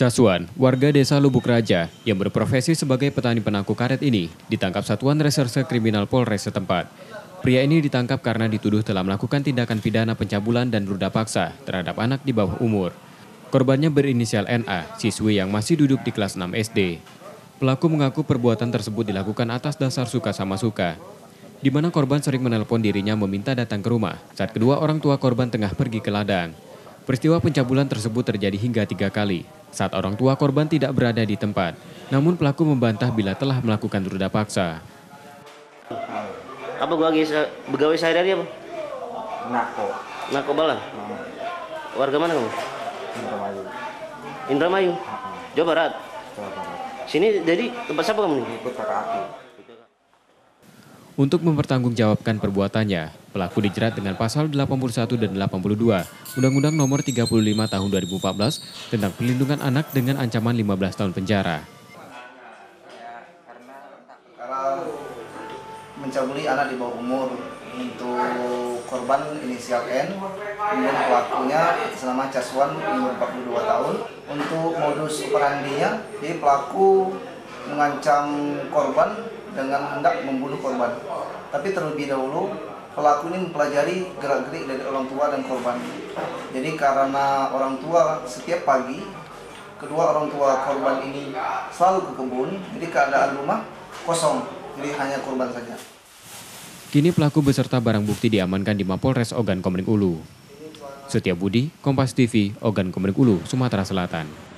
Casuan, warga desa Lubuk Raja yang berprofesi sebagai petani penangku karet ini ditangkap Satuan Reserse Kriminal Polres setempat. Pria ini ditangkap karena dituduh telah melakukan tindakan pidana pencabulan dan ruda paksa terhadap anak di bawah umur. Korbannya berinisial NA, siswi yang masih duduk di kelas 6 SD. Pelaku mengaku perbuatan tersebut dilakukan atas dasar suka sama suka, di mana korban sering menelpon dirinya meminta datang ke rumah saat kedua orang tua korban tengah pergi ke ladang. Peristiwa pencabulan tersebut terjadi hingga tiga kali saat orang tua korban tidak berada di tempat. Namun pelaku membantah bila telah melakukan ruda paksa. Apa gua lagi begawe sehari-hari apa? Nako. Nako bala. Hmm. Warga mana kamu? Indramayu. Indramayu. Jawa Barat. Jawa Barat. Sini jadi tempat siapa kamu nih? Ikut kakak aku. Untuk mempertanggungjawabkan perbuatannya, pelaku dijerat dengan pasal 81 dan 82 Undang-Undang Nomor 35 Tahun 2014 tentang Perlindungan Anak dengan ancaman 15 tahun penjara. Karena mencabuli anak di bawah umur untuk korban inisial N, kemudian pelakunya selama Caswan umur 42 tahun. Untuk modus operandinya, jadi pelaku mengancam korban dengan hendak membunuh korban. Tapi terlebih dahulu pelaku ini mempelajari gerak-gerik dari orang tua dan korban. Jadi karena orang tua setiap pagi kedua orang tua korban ini selalu ke kebun, jadi keadaan rumah kosong, jadi hanya korban saja. Kini pelaku beserta barang bukti diamankan di Mapolres Ogan Komering Ulu. Setia Budi, Kompas TV, Ogan Komering Ulu, Sumatera Selatan.